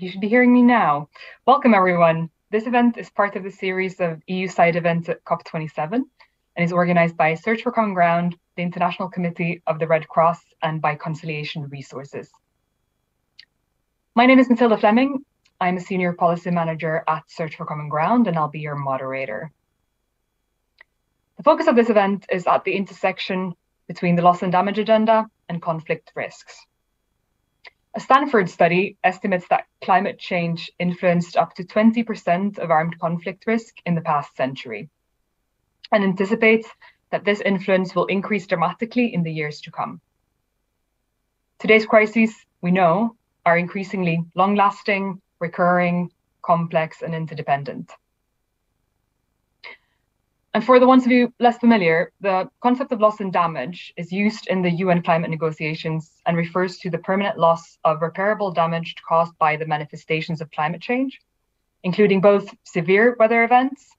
you should be hearing me now. Welcome, everyone. This event is part of the series of EU side events at COP27 and is organized by Search for Common Ground, the International Committee of the Red Cross, and by Conciliation Resources. My name is Matilda Fleming. I'm a Senior Policy Manager at Search for Common Ground, and I'll be your moderator. The focus of this event is at the intersection between the loss and damage agenda and conflict risks. A Stanford study estimates that climate change influenced up to 20% of armed conflict risk in the past century and anticipates that this influence will increase dramatically in the years to come. Today's crises, we know, are increasingly long lasting, recurring, complex, and interdependent. And for the ones of you less familiar, the concept of loss and damage is used in the UN climate negotiations and refers to the permanent loss of repairable damage caused by the manifestations of climate change, including both severe weather events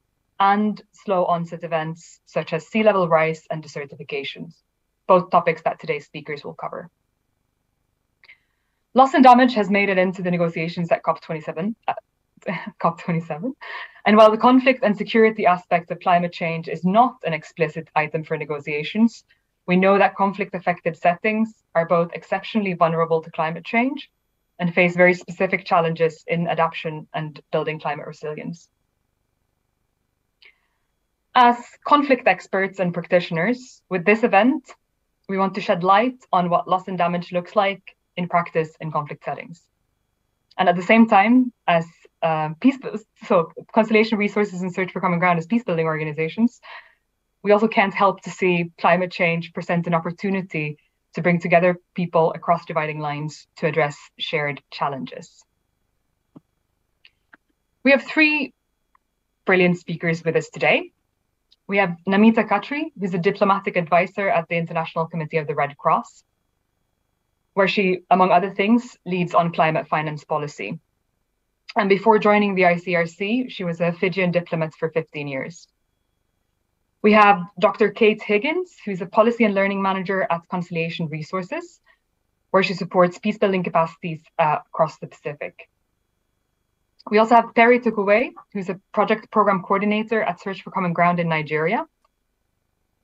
and slow onset events such as sea level rise and desertifications, both topics that today's speakers will cover. Loss and damage has made it into the negotiations at COP27, uh, COP27. And while the conflict and security aspect of climate change is not an explicit item for negotiations, we know that conflict affected settings are both exceptionally vulnerable to climate change and face very specific challenges in adaptation and building climate resilience. As conflict experts and practitioners, with this event, we want to shed light on what loss and damage looks like in practice in conflict settings. And at the same time, as um, peace, so Conciliation Resources and Search for Common Ground as peace building organizations, we also can't help to see climate change present an opportunity to bring together people across dividing lines to address shared challenges. We have three brilliant speakers with us today. We have Namita Khatri, who's a diplomatic advisor at the International Committee of the Red Cross, where she, among other things, leads on climate finance policy. And before joining the ICRC, she was a Fijian diplomat for 15 years. We have Dr. Kate Higgins, who's a policy and learning manager at Conciliation Resources, where she supports peacebuilding capacities uh, across the Pacific. We also have Perry Tukuwe, who's a project program coordinator at Search for Common Ground in Nigeria.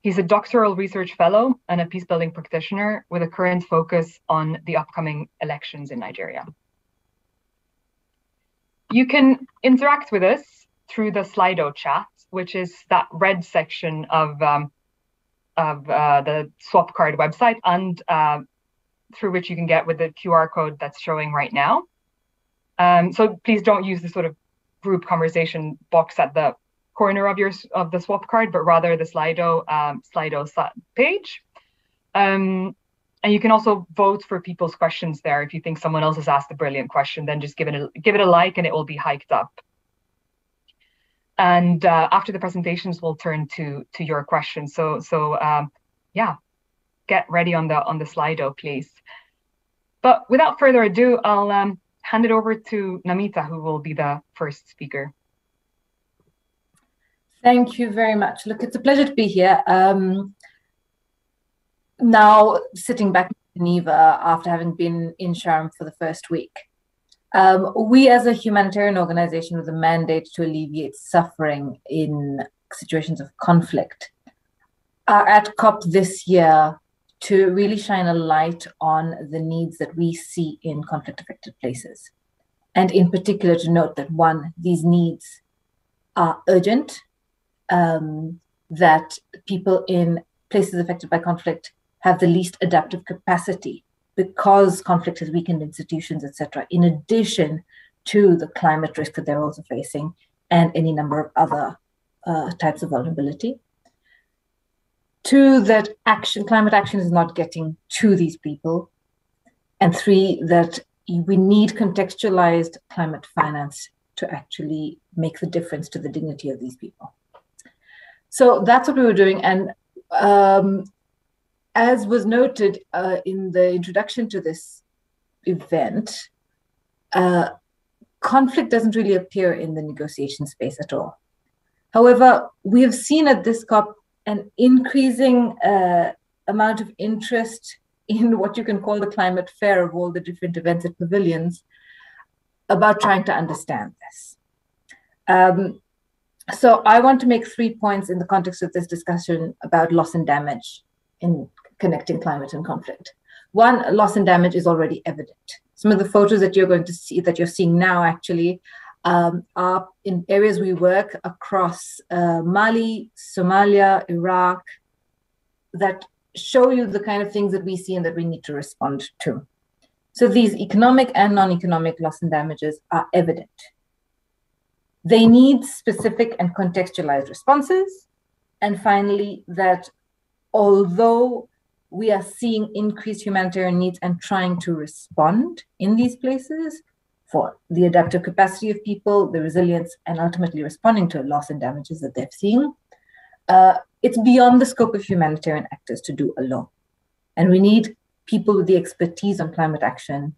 He's a doctoral research fellow and a peacebuilding practitioner with a current focus on the upcoming elections in Nigeria. You can interact with us through the Slido chat, which is that red section of um, of uh, the Swapcard website, and uh, through which you can get with the QR code that's showing right now. Um, so please don't use the sort of group conversation box at the corner of your of the Swapcard, but rather the Slido um, Slido page. Um, and you can also vote for people's questions there. If you think someone else has asked a brilliant question, then just give it a give it a like and it will be hiked up. And uh, after the presentations, we'll turn to to your questions. So so um, yeah, get ready on the on the Slido, please. But without further ado, I'll um, hand it over to Namita, who will be the first speaker. Thank you very much. Look, it's a pleasure to be here. Um, now sitting back in Geneva after having been in Sharm for the first week. Um, we, as a humanitarian organization with a mandate to alleviate suffering in situations of conflict, are at COP this year to really shine a light on the needs that we see in conflict affected places. And in particular, to note that one, these needs are urgent, um, that people in places affected by conflict have the least adaptive capacity because conflict has weakened institutions, etc., in addition to the climate risk that they're also facing and any number of other uh, types of vulnerability. Two, that action, climate action is not getting to these people. And three, that we need contextualized climate finance to actually make the difference to the dignity of these people. So that's what we were doing. And um, as was noted uh, in the introduction to this event, uh, conflict doesn't really appear in the negotiation space at all. However, we have seen at this COP an increasing uh, amount of interest in what you can call the climate fair of all the different events at pavilions about trying to understand this. Um, so I want to make three points in the context of this discussion about loss and damage in connecting climate and conflict. One, loss and damage is already evident. Some of the photos that you're going to see, that you're seeing now actually, um, are in areas we work across uh, Mali, Somalia, Iraq, that show you the kind of things that we see and that we need to respond to. So these economic and non-economic loss and damages are evident. They need specific and contextualized responses. And finally, that although we are seeing increased humanitarian needs and trying to respond in these places for the adaptive capacity of people, the resilience, and ultimately responding to loss and damages that they've seen, uh, it's beyond the scope of humanitarian actors to do alone. And we need people with the expertise on climate action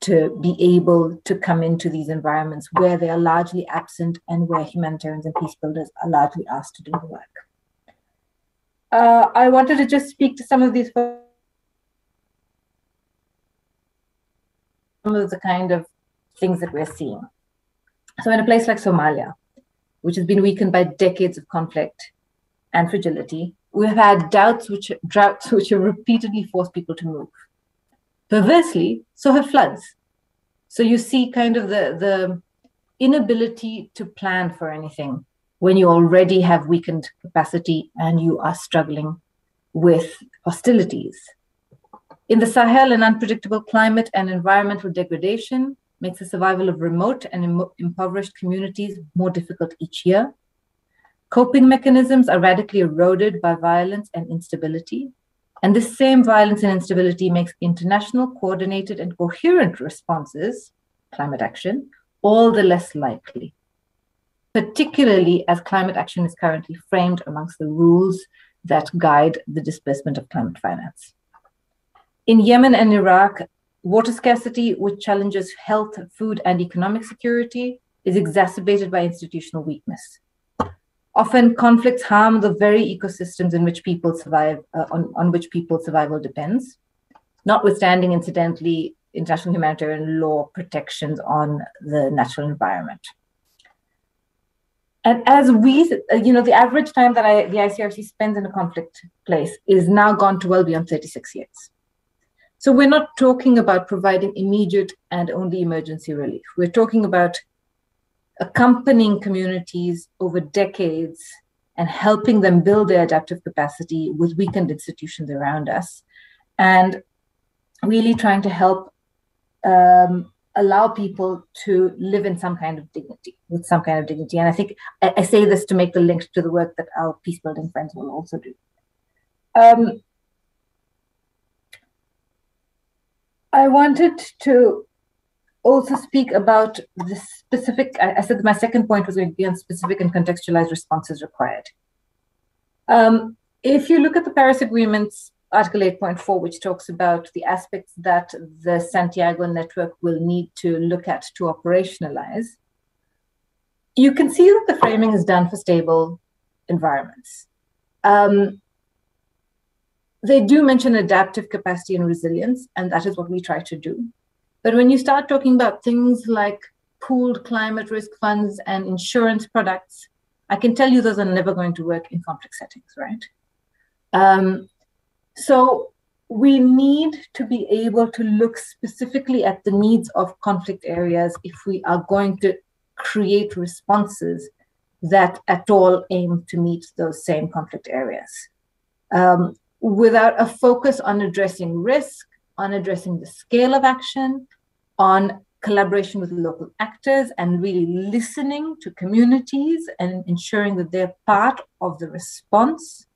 to be able to come into these environments where they are largely absent and where humanitarians and peace builders are largely asked to do the work. Uh, I wanted to just speak to some of these some of the kind of things that we're seeing. So in a place like Somalia, which has been weakened by decades of conflict and fragility, we've had doubts which droughts which have repeatedly forced people to move. Perversely, so have floods. So you see kind of the, the inability to plan for anything when you already have weakened capacity and you are struggling with hostilities. In the Sahel, an unpredictable climate and environmental degradation makes the survival of remote and Im- impoverished communities more difficult each year. Coping mechanisms are radically eroded by violence and instability. And this same violence and instability makes international, coordinated, and coherent responses, climate action, all the less likely, particularly as climate action is currently framed amongst the rules that guide the disbursement of climate finance. In Yemen and Iraq, water scarcity, which challenges health, food, and economic security, is exacerbated by institutional weakness. Often conflicts harm the very ecosystems in which people survive, uh, on, on which people's survival depends, notwithstanding, incidentally, international humanitarian law protections on the natural environment. And as we, you know, the average time that I, the ICRC spends in a conflict place is now gone to well beyond 36 years. So we're not talking about providing immediate and only emergency relief. We're talking about accompanying communities over decades and helping them build their adaptive capacity with weakened institutions around us and really trying to help um, allow people to live in some kind of dignity with some kind of dignity and i think i, I say this to make the link to the work that our peace building friends will also do um, i wanted to also speak about the specific, I, said my second point was going to be on specific and contextualized responses required. Um, if you look at the Paris Agreement's Article 8.4, which talks about the aspects that the Santiago network will need to look at to operationalize, you can see that the framing is done for stable environments. Um, they do mention adaptive capacity and resilience, and that is what we try to do. But when you start talking about things like pooled climate risk funds and insurance products, I can tell you those are never going to work in conflict settings, right? Um, so we need to be able to look specifically at the needs of conflict areas if we are going to create responses that at all aim to meet those same conflict areas. Um, without a focus on addressing risk, on addressing the scale of action, on collaboration with local actors and really listening to communities and ensuring that they're part of the response.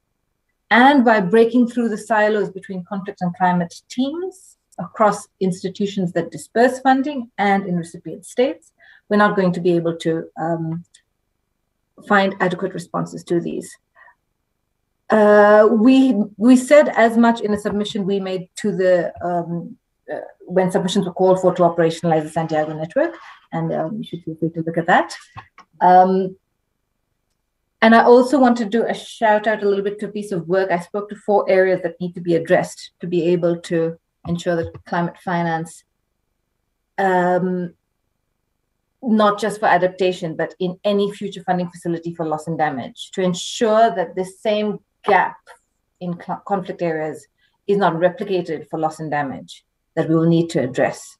And by breaking through the silos between conflict and climate teams across institutions that disperse funding and in recipient states, we're not going to be able to um, find adequate responses to these. Uh, we we said as much in a submission we made to the um, uh, when submissions were called for to operationalize the Santiago network, and um, you should feel free to look at that. And I also want to do a shout out a little bit to a piece of work. I spoke to four areas that need to be addressed to be able to ensure that climate finance um, not just for adaptation, but in any future funding facility for loss and damage to ensure that this same gap in conflict areas is not replicated for loss and damage that we will need to address.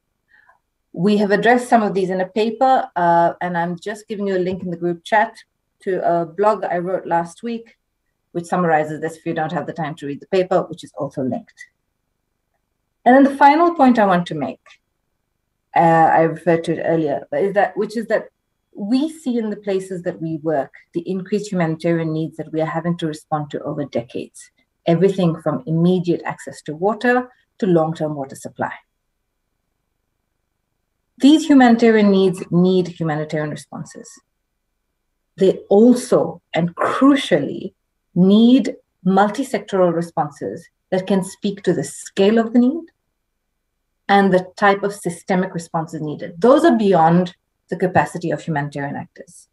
We have addressed some of these in a paper, uh, and I'm just giving you a link in the group chat to a blog I wrote last week, which summarizes this if you don't have the time to read the paper, which is also linked. And then the final point I want to make, uh, I referred to it earlier, is that which is that we see in the places that we work the increased humanitarian needs that we are having to respond to over decades. Everything from immediate access to water to long-term water supply. These humanitarian needs need humanitarian responses. They also and crucially need multi-sectoral responses that can speak to the scale of the need and the type of systemic responses needed. Those are beyond the capacity of humanitarian actors.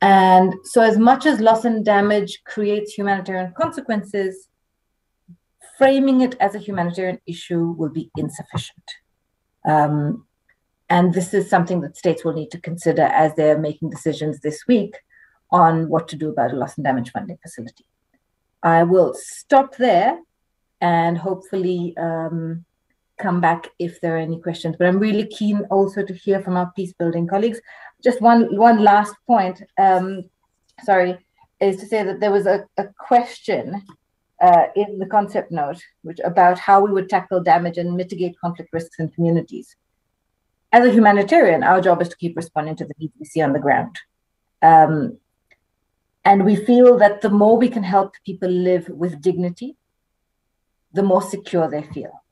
And so, as much as loss and damage creates humanitarian consequences, framing it as a humanitarian issue will be insufficient. Um, and this is something that states will need to consider as they're making decisions this week on what to do about a loss and damage funding facility. I will stop there and hopefully um, come back if there are any questions. But I'm really keen also to hear from our peace building colleagues. Just one one last point. Um, sorry, is to say that there was a, a question uh, in the concept note, which about how we would tackle damage and mitigate conflict risks in communities. As a humanitarian, our job is to keep responding to the needs we see on the ground. Um, and we feel that the more we can help people live with dignity, the more secure they feel.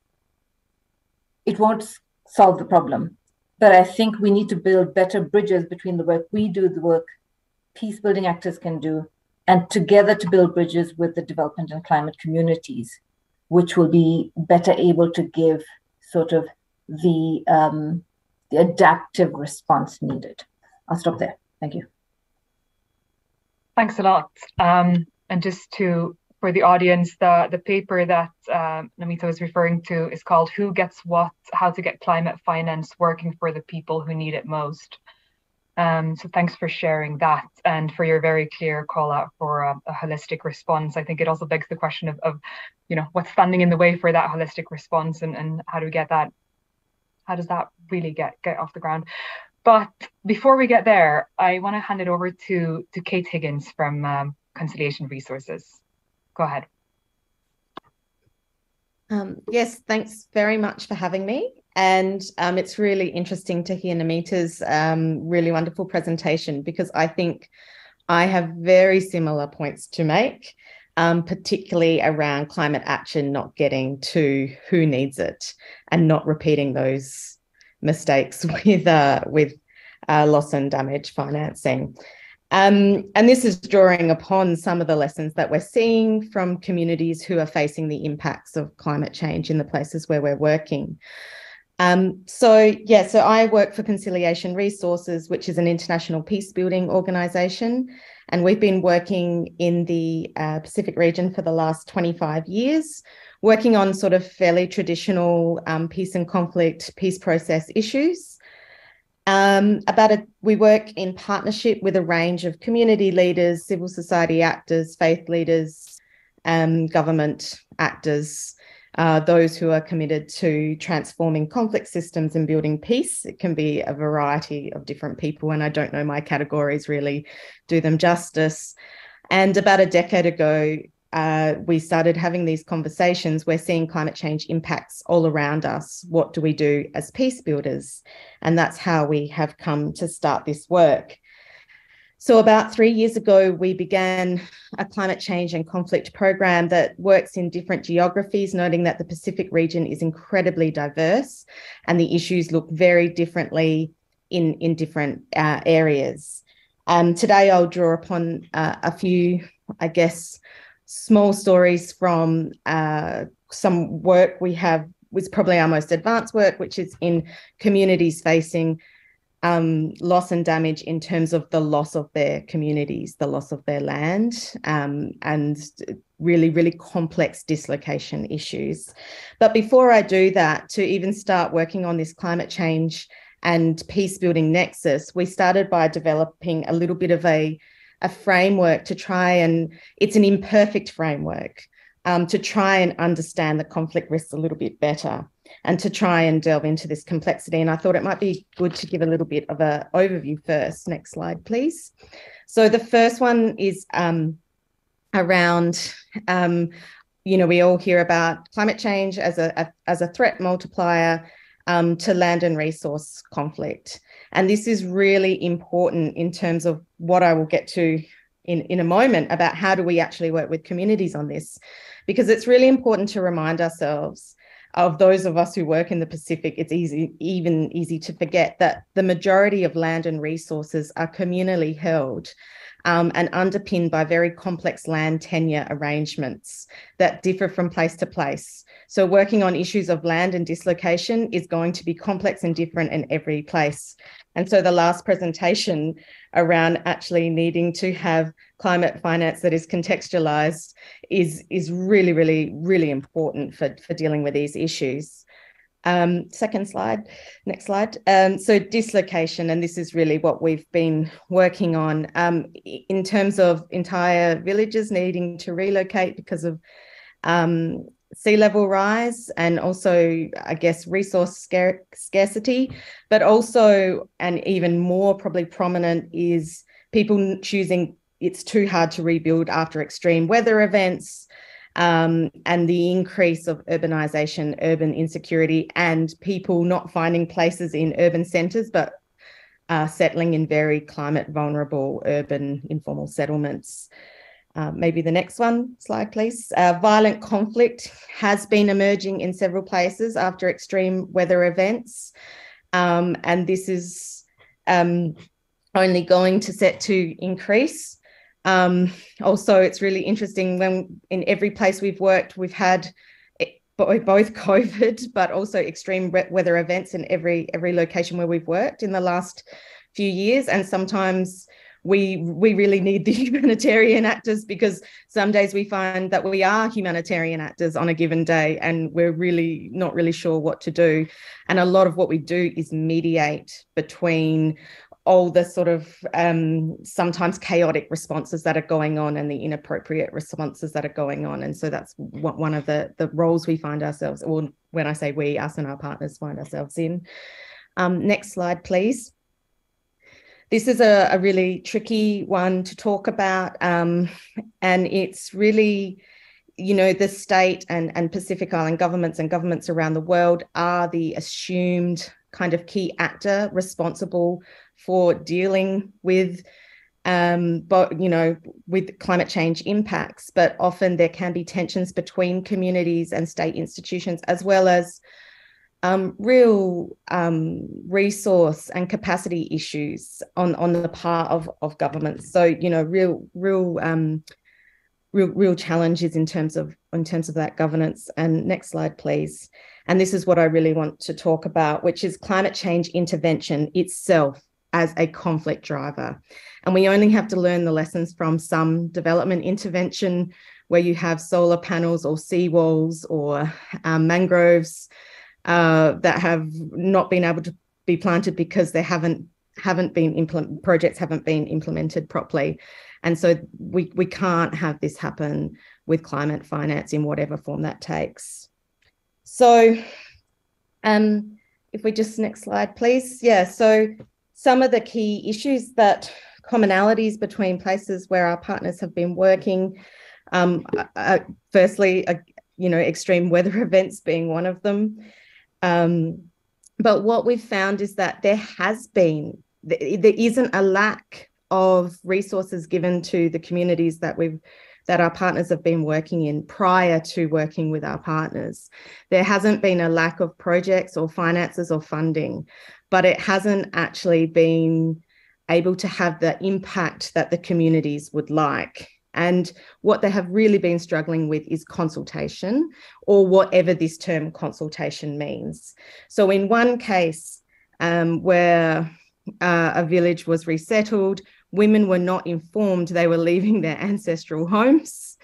It won't solve the problem, but I think we need to build better bridges between the work we do, the work peace building actors can do, and together to build bridges with the development and climate communities, which will be better able to give sort of the, um, the adaptive response needed. I'll stop there. Thank you. Thanks a lot. Um, and just to for the audience, the the paper that um, Namita was referring to is called "Who Gets What: How to Get Climate Finance Working for the People Who Need It Most." Um, so thanks for sharing that and for your very clear call out for a, a, holistic response. I think it also begs the question of, of, you know, what's standing in the way for that holistic response and, and how do we get that? How does that really get get off the ground? But before we get there, I want to hand it over to to Kate Higgins from um, Conciliation Resources. Go ahead. Um, yes, thanks very much for having me. And um, it's really interesting to hear Namita's um, really wonderful presentation because I think I have very similar points to make, um, particularly around climate action not getting to who needs it and not repeating those mistakes with uh, with uh, loss and damage financing. Um, and this is drawing upon some of the lessons that we're seeing from communities who are facing the impacts of climate change in the places where we're working. Um, so, yeah, so I work for Conciliation Resources, which is an international peace building organisation. And we've been working in the uh, Pacific region for the last 25 years, working on sort of fairly traditional um, peace and conflict, peace process issues. Um, about a, we work in partnership with a range of community leaders, civil society actors, faith leaders, um, government actors, uh, those who are committed to transforming conflict systems and building peace. It can be a variety of different people, and I don't know my categories really do them justice. And about a decade ago, uh, we started having these conversations. We're seeing climate change impacts all around us. What do we do as peace builders? And that's how we have come to start this work. So, about three years ago, we began a climate change and conflict program that works in different geographies, noting that the Pacific region is incredibly diverse and the issues look very differently in, in different uh, areas. Um, today, I'll draw upon uh, a few, I guess, small stories from uh, some work we have, was probably our most advanced work, which is in communities facing um, loss and damage in terms of the loss of their communities, the loss of their land, um, and really, really complex dislocation issues. But before I do that, to even start working on this climate change and peace building nexus, we started by developing a little bit of a, a framework to try and it's an imperfect framework um, to try and understand the conflict risks a little bit better and to try and delve into this complexity. And I thought it might be good to give a little bit of an overview first. Next slide, please. So the first one is um, around, um, you know, we all hear about climate change as a, a as a threat multiplier um, to land and resource conflict. And this is really important in terms of what I will get to in, in a moment about how do we actually work with communities on this, because it's really important to remind ourselves of those of us who work in the Pacific, it's easy, even easy to forget that the majority of land and resources are communally held um, and underpinned by very complex land tenure arrangements that differ from place to place. So, working on issues of land and dislocation is going to be complex and different in every place. And so, the last presentation around actually needing to have climate finance that is contextualized is, is really, really, really important for, for dealing with these issues. Um, second slide, next slide. Um, so dislocation, and this is really what we've been working on um, in terms of entire villages needing to relocate because of um, sea level rise and also, I guess, resource scar- scarcity, but also, and even more probably prominent, is people choosing it's too hard to rebuild after extreme weather events um, and the increase of urbanization, urban insecurity, and people not finding places in urban centres, but uh, settling in very climate vulnerable urban informal settlements. Uh, maybe the next one slide, please. Uh, violent conflict has been emerging in several places after extreme weather events. Um, and this is um, only going to set to increase. Um, also, it's really interesting when in every place we've worked, we've had both COVID, but also extreme weather events in every every location where we've worked in the last few years. And sometimes we we really need the humanitarian actors because some days we find that we are humanitarian actors on a given day and we're really not really sure what to do and a lot of what we do is mediate between all the sort of um, sometimes chaotic responses that are going on and the inappropriate responses that are going on. And so that's one of the, the roles we find ourselves, or when I say we, us and our partners find ourselves in. Um, next slide, please. This is a, a, really tricky one to talk about. Um, and it's really, you know, the state and, and Pacific Island governments and governments around the world are the assumed kind of key actor responsible for dealing with um, but you know, with climate change impacts, but often there can be tensions between communities and state institutions, as well as um, real um, resource and capacity issues on on the part of of governments. So you know, real real um, real real challenges in terms of in terms of that governance. And next slide, please. And this is what I really want to talk about, which is climate change intervention itself as a conflict driver. And we only have to learn the lessons from some development intervention where you have solar panels or seawalls or um, mangroves uh, that have not been able to be planted because they haven't haven't been implement projects haven't been implemented properly and so we we can't have this happen with climate finance in whatever form that takes so um if we just next slide please yeah so some of the key issues that commonalities between places where our partners have been working. Um, uh, uh, firstly, uh, you know, extreme weather events being one of them. Um, but what we've found is that there has been, there isn't a lack of resources given to the communities that we've that our partners have been working in prior to working with our partners. There hasn't been a lack of projects or finances or funding but it hasn't actually been able to have the impact that the communities would like. And what they have really been struggling with is consultation, or whatever this term consultation means. So, in one case um, where uh, a village was resettled, women were not informed they were leaving their ancestral homes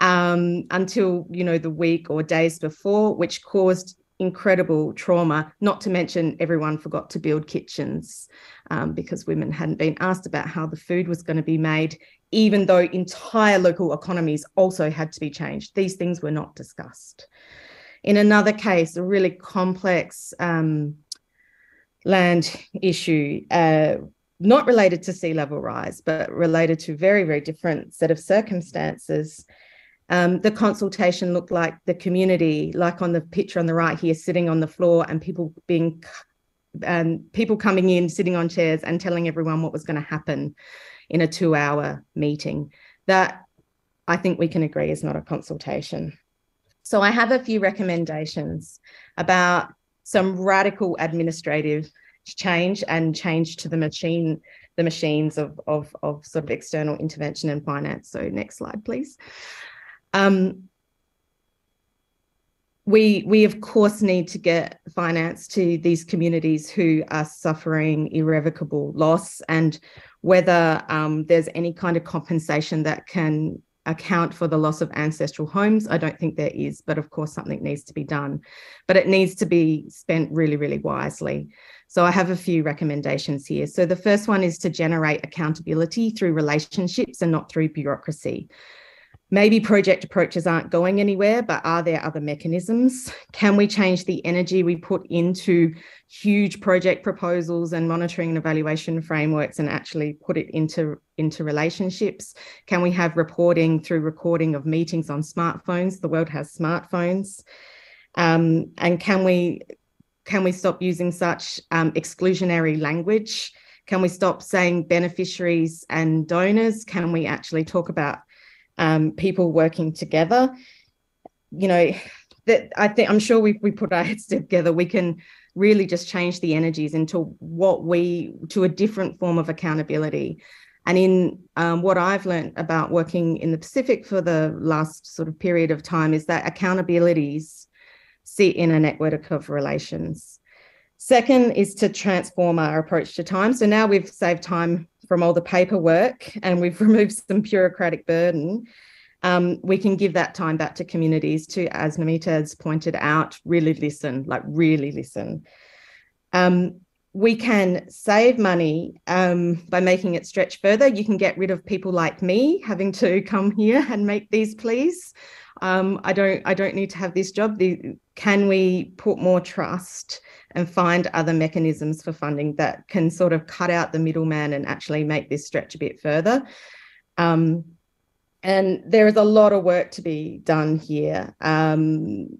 um, until you know the week or days before, which caused incredible trauma, not to mention everyone forgot to build kitchens um, because women hadn't been asked about how the food was going to be made, even though entire local economies also had to be changed. These things were not discussed. In another case, a really complex um, land issue, uh, not related to sea level rise, but related to very, very different set of circumstances. Um, the consultation looked like the community, like on the picture on the right here, sitting on the floor and people being um, people coming in, sitting on chairs and telling everyone what was going to happen in a two hour meeting. That I think we can agree is not a consultation. So I have a few recommendations about some radical administrative change and change to the machine, the machines of, of, of sort of external intervention and finance. So next slide, please. Um, we, we of course need to get finance to these communities who are suffering irrevocable loss and whether um, there's any kind of compensation that can account for the loss of ancestral homes. I don't think there is, but of course, something needs to be done. But it needs to be spent really, really wisely. So I have a few recommendations here. So the first one is to generate accountability through relationships and not through bureaucracy maybe project approaches aren't going anywhere, but are there other mechanisms? Can we change the energy we put into huge project proposals and monitoring and evaluation frameworks and actually put it into, into relationships? Can we have reporting through recording of meetings on smartphones? The world has smartphones. Um, and can we can we stop using such um, exclusionary language? Can we stop saying beneficiaries and donors? Can we actually talk about um, people working together. You know, that I think I'm sure we we put our heads together, we can really just change the energies into what we to a different form of accountability. And in um, what I've learned about working in the Pacific for the last sort of period of time is that accountabilities sit in a network of relations. Second is to transform our approach to time. So now we've saved time from all the paperwork and we've removed some bureaucratic burden, um, we can give that time back to communities to, as Namita has pointed out, really listen, like really listen. Um, we can save money um, by making it stretch further. You can get rid of people like me having to come here and make these pleas. Um, I don't. I don't need to have this job. The, can we put more trust and find other mechanisms for funding that can sort of cut out the middleman and actually make this stretch a bit further. Um, and there is a lot of work to be done here. Um,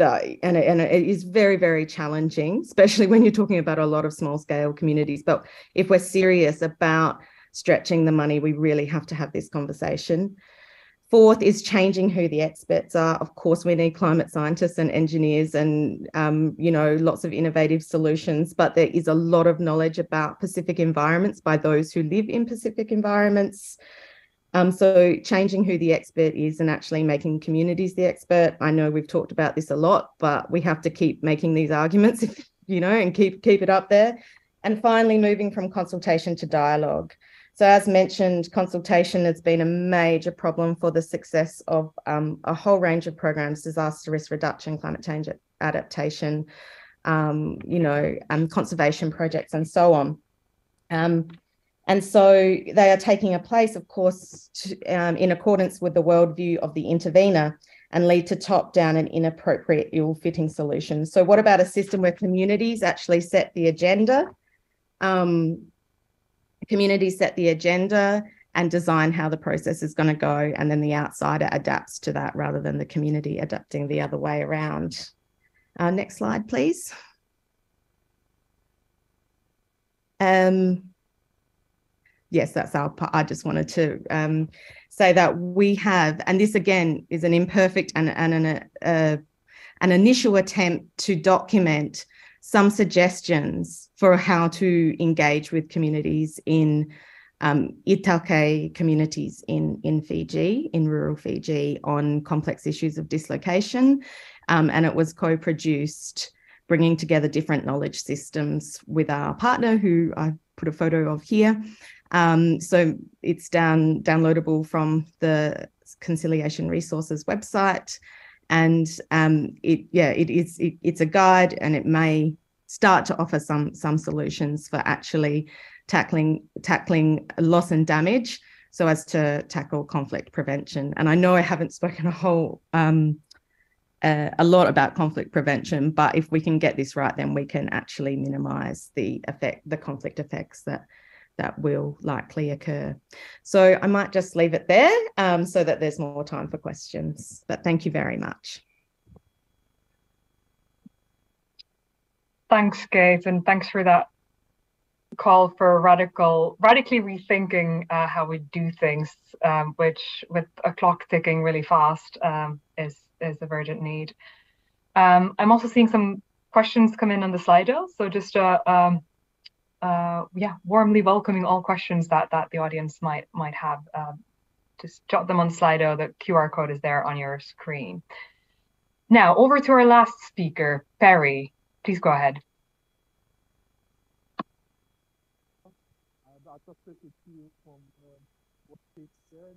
and, it, and it is very, very challenging, especially when you're talking about a lot of small scale communities. But if we're serious about stretching the money, we really have to have this conversation. Fourth is changing who the experts are. Of course, we need climate scientists and engineers and, um, you know, lots of innovative solutions, but there is a lot of knowledge about Pacific environments by those who live in Pacific environments. Um, so changing who the expert is and actually making communities the expert. I know we've talked about this a lot, but we have to keep making these arguments, you know, and keep keep it up there. And finally, moving from consultation to dialogue. So, as mentioned, consultation has been a major problem for the success of um, a whole range of programs disaster risk reduction, climate change adaptation, um, you know, um, conservation projects, and so on. And so they are taking a place, of course, to, um, in accordance with the worldview of the intervener and lead to top down and inappropriate, ill fitting solutions. So, what about a system where communities actually set the agenda? Um, communities set the agenda and design how the process is going to go and then the outsider adapts to that rather than the community adapting the other way around uh, next slide please um yes that's our part i just wanted to um, say that we have and this again is an imperfect and, and an, uh, an initial attempt to document some suggestions for how to engage with communities in um, iTaukei communities in, in Fiji, in rural Fiji, on complex issues of dislocation. Um, and it was co produced, bringing together different knowledge systems with our partner, who I put a photo of here. Um, so it's down downloadable from the Conciliation Resources website and um, it yeah it is it, it's a guide and it may start to offer some some solutions for actually tackling tackling loss and damage so as to tackle conflict prevention and i know i haven't spoken a whole um, uh, a lot about conflict prevention but if we can get this right then we can actually minimize the effect the conflict effects that that will likely occur. So I might just leave it there um, so that there's more time for questions. But thank you very much. Thanks, Kate, and thanks for that call for radical, radically rethinking uh, how we do things, um, which with a clock ticking really fast um, is is of urgent need. Um, I'm also seeing some questions come in on the Slido, so just uh, um, uh, yeah, warmly welcoming all questions that that the audience might might have. Um, just jot them on Slido. The QR code is there on your screen. Now over to our last speaker, Perry. Please go ahead. I'll from uh, what said.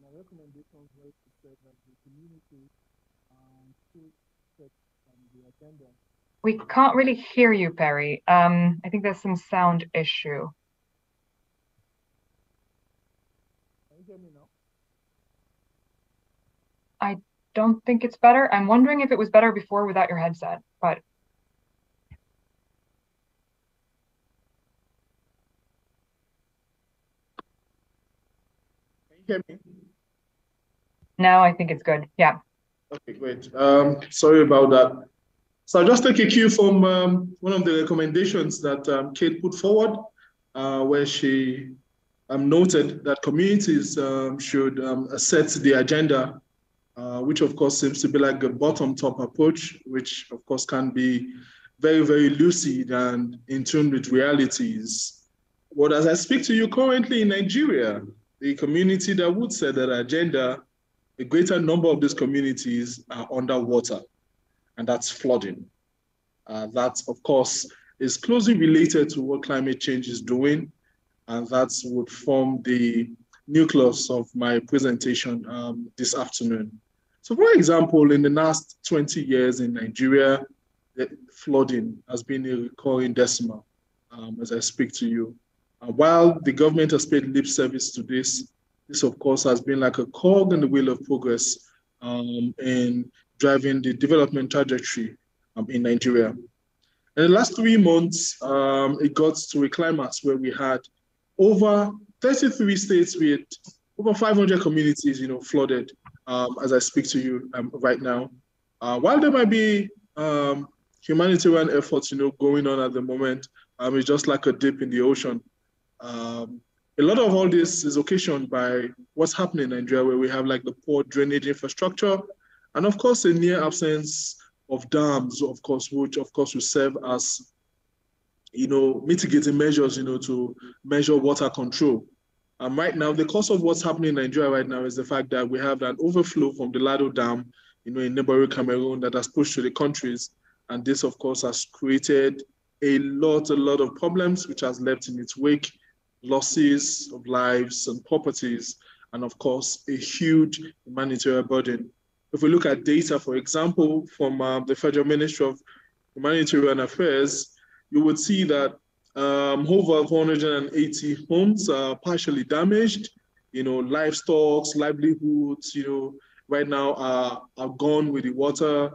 My to say that the community um, should set um, the agenda we can't really hear you, Perry. Um, I think there's some sound issue. Can you hear me now? I don't think it's better. I'm wondering if it was better before without your headset, but Can you hear me? Now I think it's good. Yeah. Okay, great. Um, sorry about that. So I'll just take a cue from um, one of the recommendations that um, Kate put forward, uh, where she um, noted that communities um, should um, set the agenda, uh, which of course seems to be like a bottom-top approach, which of course can be very, very lucid and in tune with realities. But as I speak to you currently in Nigeria, the community that would set that agenda, a greater number of these communities are underwater and that's flooding. Uh, that, of course, is closely related to what climate change is doing, and that would form the nucleus of my presentation um, this afternoon. So, for example, in the last 20 years in Nigeria, flooding has been a recurring decimal um, as I speak to you. Uh, while the government has paid lip service to this, this, of course, has been like a cog in the wheel of progress um, in driving the development trajectory um, in Nigeria. In the last three months, um, it got to a climax where we had over 33 states with over 500 communities, you know, flooded um, as I speak to you um, right now. Uh, while there might be um, humanitarian efforts, you know, going on at the moment, um, it's just like a dip in the ocean. A lot of all this is occasioned by what's happening in Nigeria, where we have like the poor drainage infrastructure, and of course, a near absence of dams, of course, which of course will serve as, you know, mitigating measures, you know, to measure water control. And right now, the cause of what's happening in Nigeria right now is the fact that we have an overflow from the Lagdo Dam, you know, in neighboring Cameroon that has pushed to the countries. And this, of course, has created a lot, a lot of problems, which has left in its wake losses of lives and properties, and of course, a huge humanitarian burden. If we look at data, for example, from uh, the Federal Ministry of Humanitarian Affairs, you would see that um, over 480 homes are partially damaged. You know, livestock, livelihoods, you know, right now are, are gone with the water.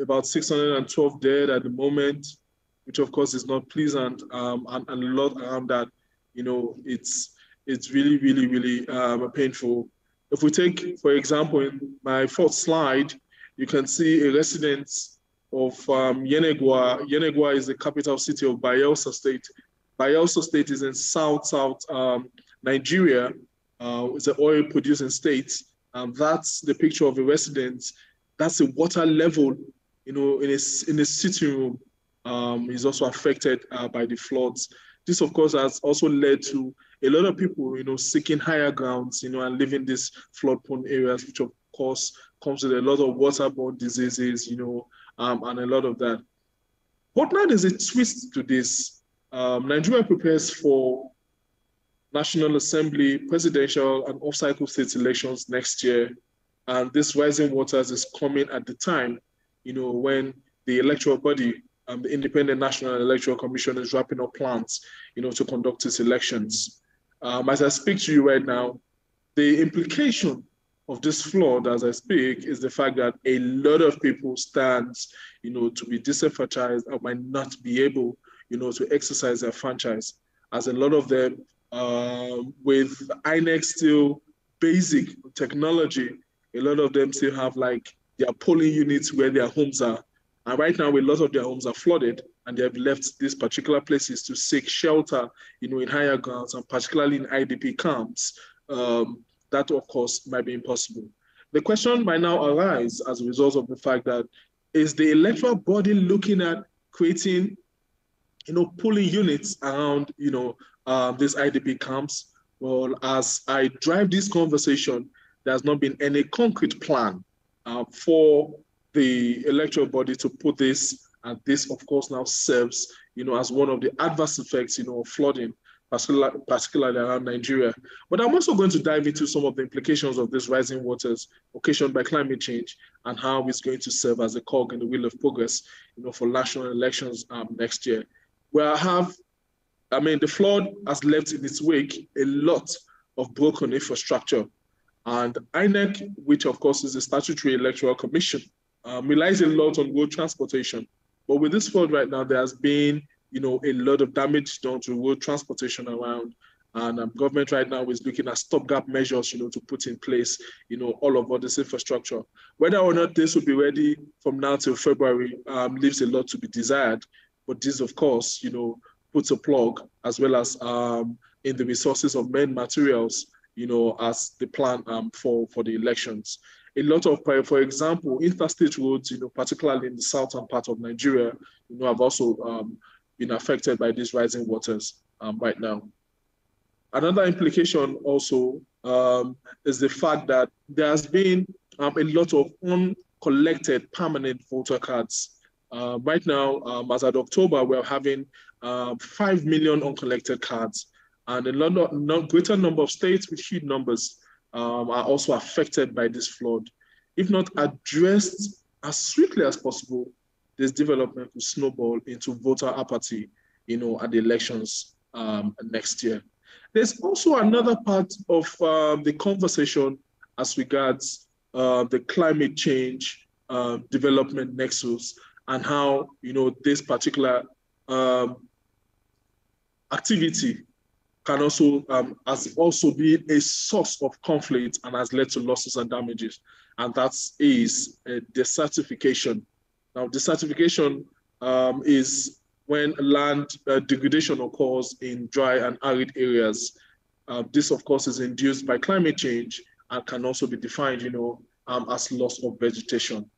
About 612 dead at the moment, which of course is not pleasant. Um, and, and a lot around that, you know, it's it's really, really, really um, painful. If we take, for example, in my fourth slide, you can see a resident of um, Yenagoa. Yenagoa is the capital city of Bayelsa State. Bayelsa State is in south south um, Nigeria. Uh, it's an oil producing state. Um, that's the picture of a resident. That's the water level, you know, in a, in a sitting room um, is also affected uh, by the floods. This, of course, has also led to a lot of people, you know, seeking higher grounds, you know, and living these flood-prone areas, which of course comes with a lot of waterborne diseases, you know, um, and a lot of that. But now there's a twist to this. Um, Nigeria prepares for National Assembly, presidential, and off-cycle state elections next year. And this rising waters is coming at the time, you know, when the electoral body, um, the Independent National Electoral Commission is wrapping up plans, you know, to conduct its elections. Um, as I speak to you right now, the implication of this flood as I speak is the fact that a lot of people stand, you know, to be disenfranchised or might not be able, you know, to exercise their franchise. As a lot of them, um, with INEC still basic technology, a lot of them still have like their polling units where their homes are. And right now, a lot of their homes are flooded and they have left these particular places to seek shelter, you know, in higher grounds and particularly in IDP camps. Um, that of course might be impossible. The question might now arise as a result of the fact that is the electoral body looking at creating, you know, pulling units around, you know, um, these IDP camps? Well, as I drive this conversation, there has not been any concrete plan uh, for the electoral body to put this, and this, of course, now serves, you know, as one of the adverse effects, you know, of flooding particularly around Nigeria. But I'm also going to dive into some of the implications of this rising waters occasioned by climate change and how it's going to serve as a cog in the wheel of progress, you know, for national elections um, next year. Where I have, I mean, the flood has left in its wake a lot of broken infrastructure. And INEC, which of course is a statutory electoral commission, um, relies a lot on road transportation. But with this flood right now, there has been you know, a lot of damage done to road transportation around. And um, government right now is looking at stopgap measures, you know, to put in place, you know, all of all this infrastructure. Whether or not this will be ready from now till February um, leaves a lot to be desired. But this, of course, you know, puts a plug as well as um, in the resources of main materials, you know, as the plan um, for for the elections. A lot of, for example, interstate roads, you know, particularly in the southern part of Nigeria, you know, have also um, been affected by these rising waters um, right now. Another implication also um, is the fact that there has been um, a lot of uncollected permanent voter cards. Uh, right now, um, as of October, we're having uh, 5 million uncollected cards. And a lot of, greater number of states with huge numbers um, are also affected by this flood. If not addressed as swiftly as possible, this development will snowball into voter apathy, you know, at the elections um, next year. There's also another part of um, the conversation as regards uh, the climate change uh, development nexus and how, you know, this particular um, activity can also um, has also been a source of conflict and has led to losses and damages, and that is a desertification now, desertification um, is when land uh, degradation occurs in dry and arid areas. Uh, this, of course, is induced by climate change and can also be defined, you know, um, as loss of vegetation.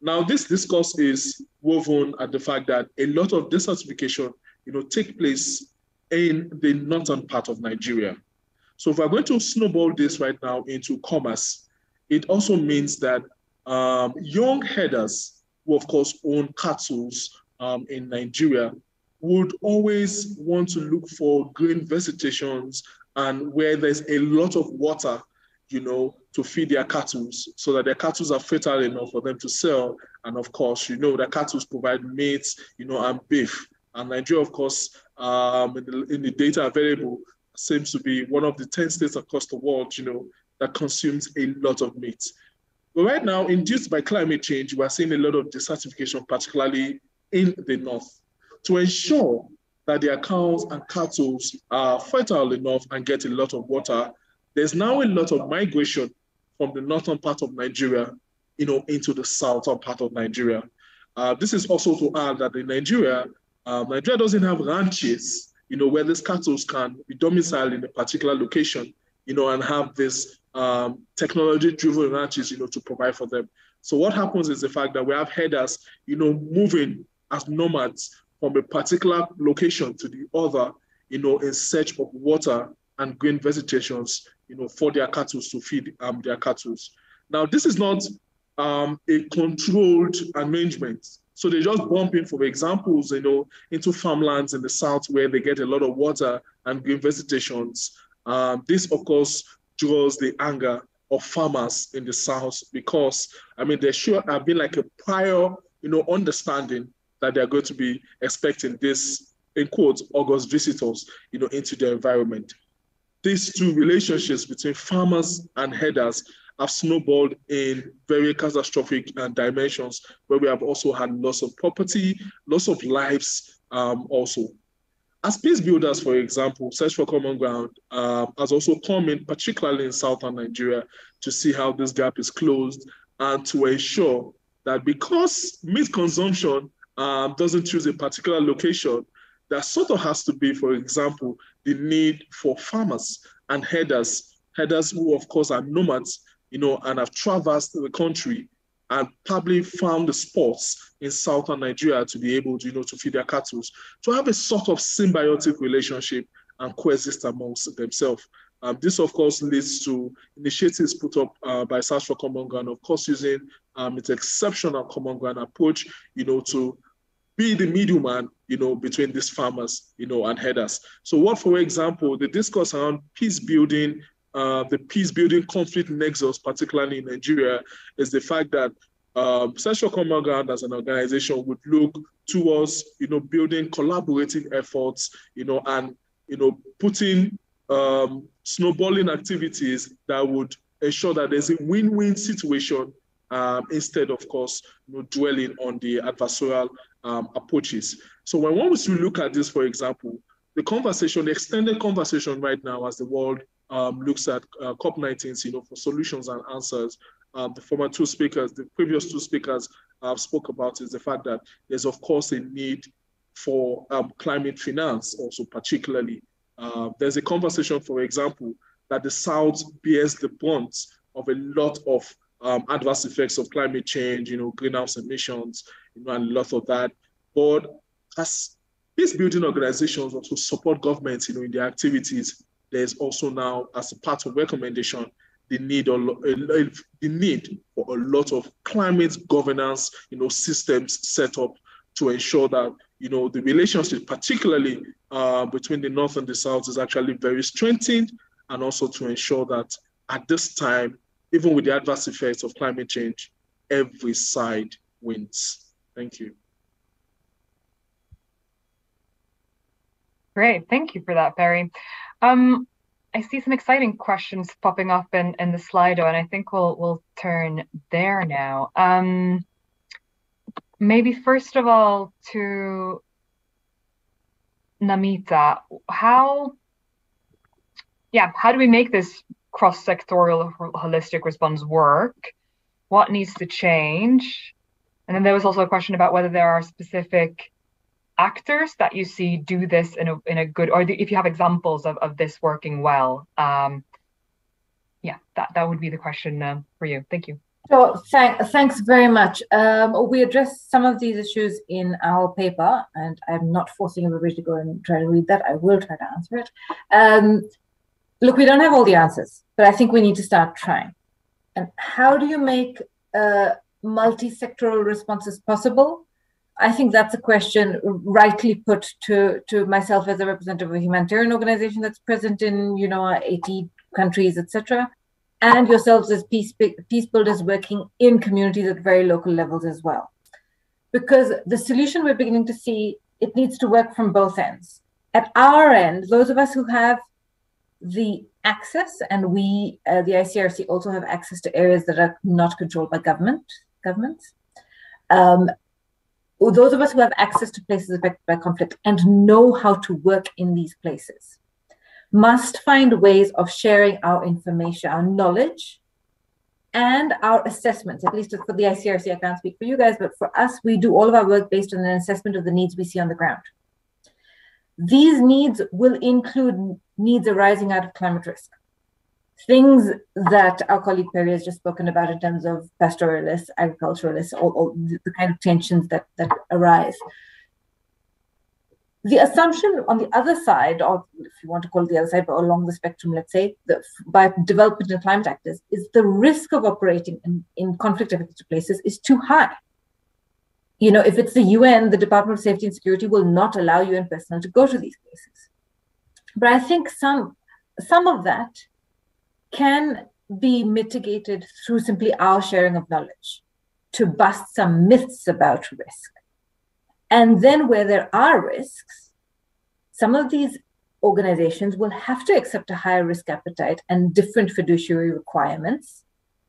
Now, this discourse is woven at the fact that a lot of desertification, you know, take place in the northern part of Nigeria. So if we're going to snowball this right now into commerce, it also means that um, young herders who of course own cattle um, in Nigeria, would always want to look for green vegetations and where there's a lot of water, you know, to feed their cattle so that their cattle are fertile enough for them to sell. And of course, you know, the cattle provide meat, you know, and beef. And Nigeria, of course, um, in, the, in the data available, seems to be one of the 10 states across the world, you know, that consumes a lot of meat. But right now, induced by climate change, we are seeing a lot of desertification, particularly in the north. To ensure that their cows and cattle are fertile enough and get a lot of water, there's now a lot of migration from the northern part of Nigeria, you know, into the southern part of Nigeria. Uh, this is also to add that in Nigeria, uh, Nigeria doesn't have ranches, you know, where these cattle can be domiciled in a particular location, you know, and have this um, technology-driven ranches, you know, to provide for them. So what happens is the fact that we have herders, you know, moving as nomads from a particular location to the other, you know, in search of water and green vegetations, you know, for their cattle to feed um, their cattle. Now, this is not um, a controlled arrangement. So they just bump in, for examples, you know, into farmlands in the south where they get a lot of water and green vegetations. Um, this, of course, draws the anger of farmers in the South because, I mean, there should have been like a prior, you know, understanding that they're going to be expecting this, in quotes, August visitors, you know, into their environment. These two relationships between farmers and herders have snowballed in very catastrophic uh, dimensions where we have also had loss of property, loss of lives um, also. As peace builders, for example, Search for Common Ground uh, has also come in, particularly in southern Nigeria, to see how this gap is closed and to ensure that because meat consumption um, doesn't choose a particular location, there sort of has to be, for example, the need for farmers and herders, herders who, of course, are nomads, you know, and I've traversed the country and probably found the spots in southern Nigeria to be able to, you know, to feed their cattle, to have a sort of symbiotic relationship and coexist amongst themselves. Um, this, of course, leads to initiatives put up uh, by Search for Common Ground, of course, using um, its exceptional common ground approach, you know, to be the middleman, you know, between these farmers, you know, and herders. So what, for example, the discourse around peace building uh, the peace building conflict nexus, particularly in Nigeria, is the fact that um, Search for Common Ground as an organization would look towards, you know, building collaborating efforts, you know, and, you know, putting um, snowballing activities that would ensure that there's a win-win situation um, instead, of course, you know, dwelling on the adversarial um, approaches. So when one was to look at this, for example, the conversation, the extended conversation right now as the world um, looks at uh, COP19, you know, for solutions and answers. Um, the former two speakers, the previous two speakers have spoke about is the fact that there's of course a need for um, climate finance also particularly. Uh, there's a conversation, for example, that the South bears the brunt of a lot of um, adverse effects of climate change, you know, greenhouse emissions, you know, and a lot of that. But as peace building organizations also support governments, you know, in their activities, there's also now, as a part of recommendation, the need, or, the need for a lot of climate governance, you know, systems set up to ensure that you know the relationship, particularly uh, between the north and the south, is actually very strengthened, and also to ensure that at this time, even with the adverse effects of climate change, every side wins. Thank you. Great, thank you for that, Barry. Um, I see some exciting questions popping up in, in the Slido, and I think we'll we'll turn there now. Um, maybe first of all to Namita, how yeah, how do we make this cross-sectorial holistic response work? What needs to change? And then there was also a question about whether there are specific actors that you see do this in a in a good or if you have examples of, of this working well um yeah that that would be the question uh, for you thank you so thank, thanks very much. Um, we addressed some of these issues in our paper, and I'm not forcing everybody to go and try to read that. I will try to answer it. Um, look, we don't have all the answers, but I think we need to start trying. And how do you make uh, multi-sectoral responses possible? I think that's a question rightly put to, to myself as a representative of a humanitarian organization that's present in, you know, 80 countries, etc., and yourselves as peace, peace builders working in communities at very local levels as well. Because the solution we're beginning to see, it needs to work from both ends. At our end, those of us who have the access, and we, uh, the ICRC, also have access to areas that are not controlled by government governments. Um, those of us who have access to places affected by conflict and know how to work in these places must find ways of sharing our information, our knowledge, and our assessments. At least for the ICRC, I can't speak for you guys, but for us, we do all of our work based on an assessment of the needs we see on the ground. These needs will include needs arising out of climate risk things that our colleague Perry has just spoken about in terms of pastoralists, agriculturalists, or, or the kind of tensions that, that arise. The assumption on the other side, or if you want to call it the other side, but along the spectrum, let's say, the, by development and climate actors, is the risk of operating in, in conflict affected places is too high. You know, if it's the UN, the Department of Safety and Security will not allow UN personnel to go to these places. But I think some some of that can be mitigated through simply our sharing of knowledge to bust some myths about risk. And then, where there are risks, some of these organizations will have to accept a higher risk appetite and different fiduciary requirements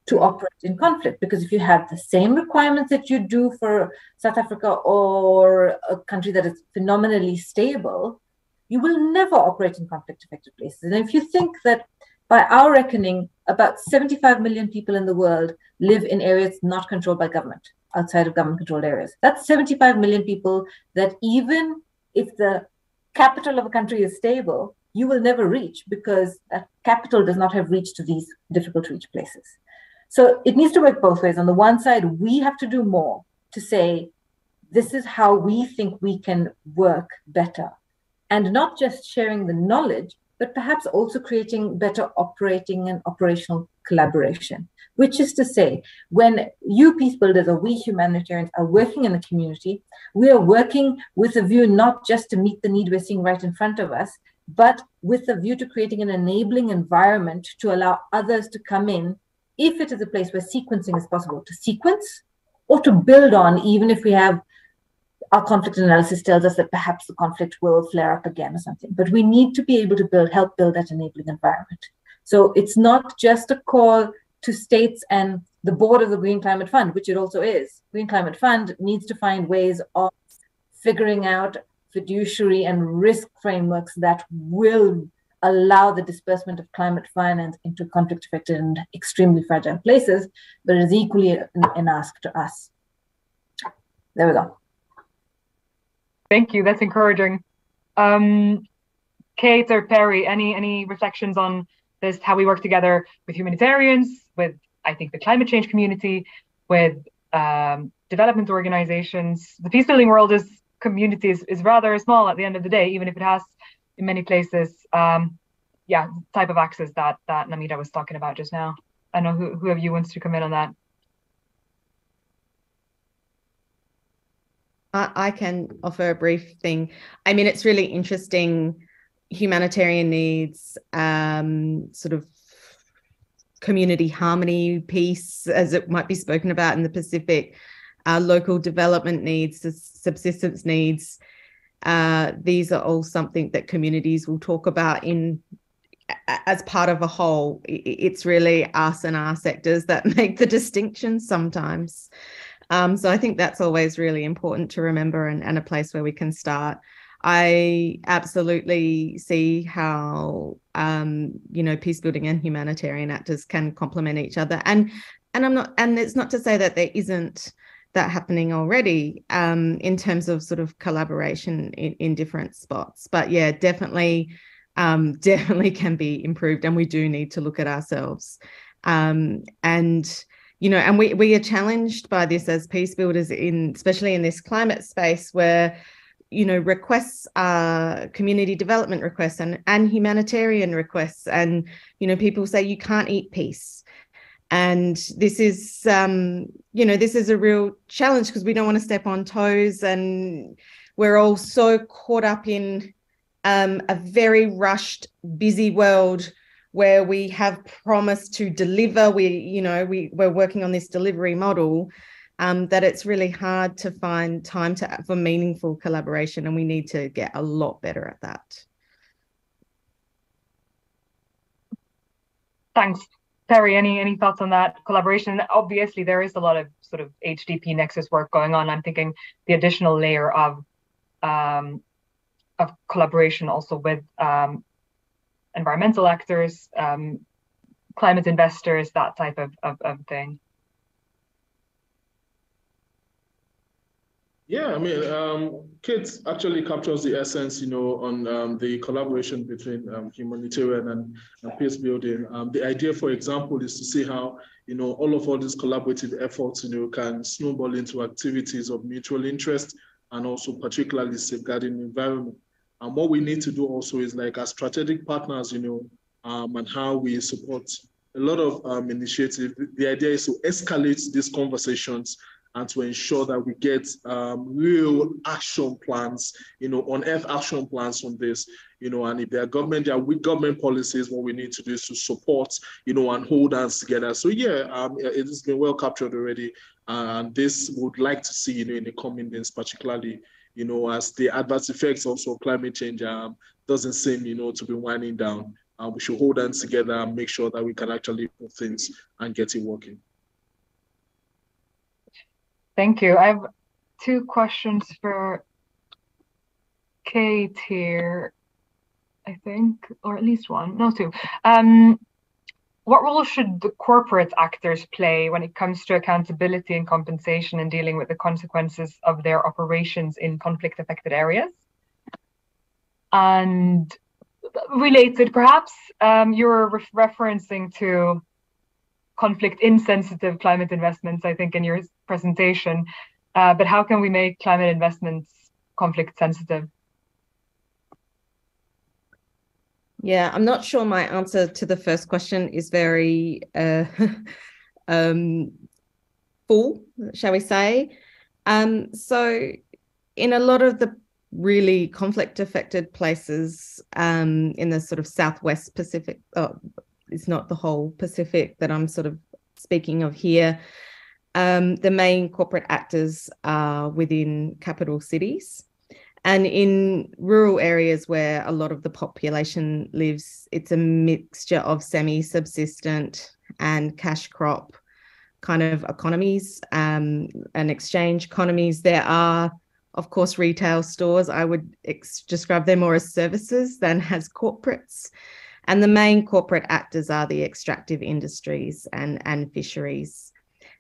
to operate in conflict. Because if you have the same requirements that you do for South Africa or a country that is phenomenally stable, you will never operate in conflict affected places. And if you think that by our reckoning, about 75 million people in the world live in areas not controlled by government, outside of government controlled areas. That's 75 million people that even if the capital of a country is stable, you will never reach because that capital does not have reach to these difficult to reach places. So it needs to work both ways. On the one side, we have to do more to say, this is how we think we can work better. And not just sharing the knowledge, but perhaps also creating better operating and operational collaboration. Which is to say, when you peace builders or we humanitarians are working in the community, we are working with a view not just to meet the need we're seeing right in front of us, but with a view to creating an enabling environment to allow others to come in if it is a place where sequencing is possible, to sequence or to build on, even if we have our conflict analysis tells us that perhaps the conflict will flare up again or something. But we need to be able to build, help build that enabling environment. So it's not just a call to states and the board of the Green Climate Fund, which it also is. Green Climate Fund needs to find ways of figuring out fiduciary and risk frameworks that will allow the disbursement of climate finance into conflict affected and extremely fragile places, but it is equally an, an ask to us. There we go. Thank you. That's encouraging. Um, Kate or Perry, any any reflections on this? How we work together with humanitarians, with I think the climate change community, with um, development organizations. The peace building world is community is, is rather small at the end of the day, even if it has in many places, um, yeah, type of access that that Namita was talking about just now. I know who who of you wants to come in on that. I, can offer a brief thing. I mean, it's really interesting. Humanitarian needs, um, sort of community harmony peace, as it might be spoken about in the Pacific, uh, local development needs, subsistence needs, uh, these are all something that communities will talk about in as part of a whole. It's really us and our sectors that make the distinction sometimes. Um, so I think that's always really important to remember and, and a place where we can start. I absolutely see how um, you know peace building and humanitarian actors can complement each other, and and I'm not, and it's not to say that there isn't that happening already um, in terms of sort of collaboration in, in different spots. But yeah, definitely, um, definitely can be improved, and we do need to look at ourselves. Um, and you know, and we we are challenged by this as peace builders in, especially in this climate space where you know requests are community development requests and and humanitarian requests. And you know people say you can't eat peace. And this is um, you know this is a real challenge because we don't want to step on toes and we're all so caught up in um, a very rushed busy world where we have promised to deliver we you know we we're working on this delivery model um, that it's really hard to find time to for meaningful collaboration and we need to get a lot better at that thanks Perry, any any thoughts on that collaboration? Obviously, there is a lot of sort of HDP Nexus work going on. I'm thinking the additional layer of um, of collaboration also with um, environmental actors, um, climate investors, that type of, of, of thing. Yeah, I mean, um, actually captures the essence, you know, on um, the collaboration between um, humanitarian and, and, peace building. Um, the idea, for example, is to see how, you know, all of all these collaborative efforts, you know, can snowball into activities of mutual interest and also particularly safeguarding the environment. And what we need to do also is like as strategic partners, you know, um, and how we support a lot of um, initiatives. The idea is to escalate these conversations and to ensure that we get um, real action plans, you know, on earth action plans on this, you know, and if there are government, there are government policies, what we need to do is to support, you know, and hold hands together. So yeah, um, it has been well captured already. And this would like to see, you know, in the coming days, particularly, you know, as the adverse effects also of climate change um, doesn't seem, you know, to be winding down. Uh, we should hold hands together and make sure that we can actually put things and get it working. Thank you. I have two questions for Kate here, I think, or at least one, no, two. Um, what role should the corporate actors play when it comes to accountability and compensation and dealing with the consequences of their operations in conflict affected areas? And related, perhaps, um, you're re referencing to conflict insensitive climate investments, I think, in your presentation. Uh, but how can we make climate investments conflict sensitive? Yeah, I'm not sure my answer to the first question is very uh, um, full, shall we say. Um, so, in a lot of the really conflict affected places um, in the sort of Southwest Pacific, oh, it's not the whole Pacific that I'm sort of speaking of here. Um, the main corporate actors are within capital cities. And in rural areas where a lot of the population lives, it's a mixture of semi subsistent and cash crop kind of economies um, and exchange economies. There are, of course, retail stores. I would ex- describe them more as services than as corporates. And the main corporate actors are the extractive industries and, and fisheries.